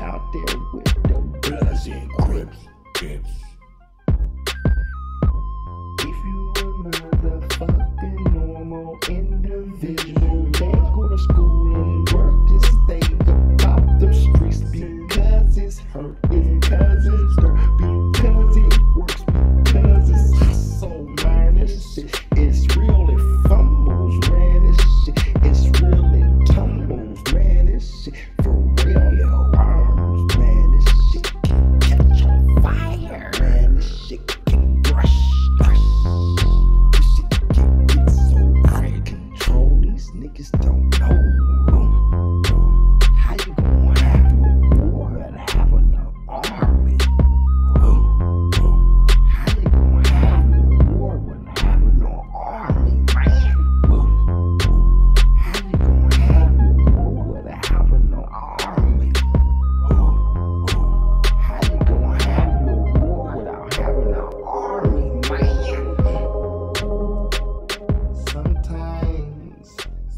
out there with the bloods and crips. crips. just don't know.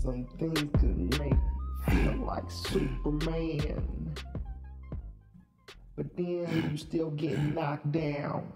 some things could make feel like Superman. But then you still get knocked down.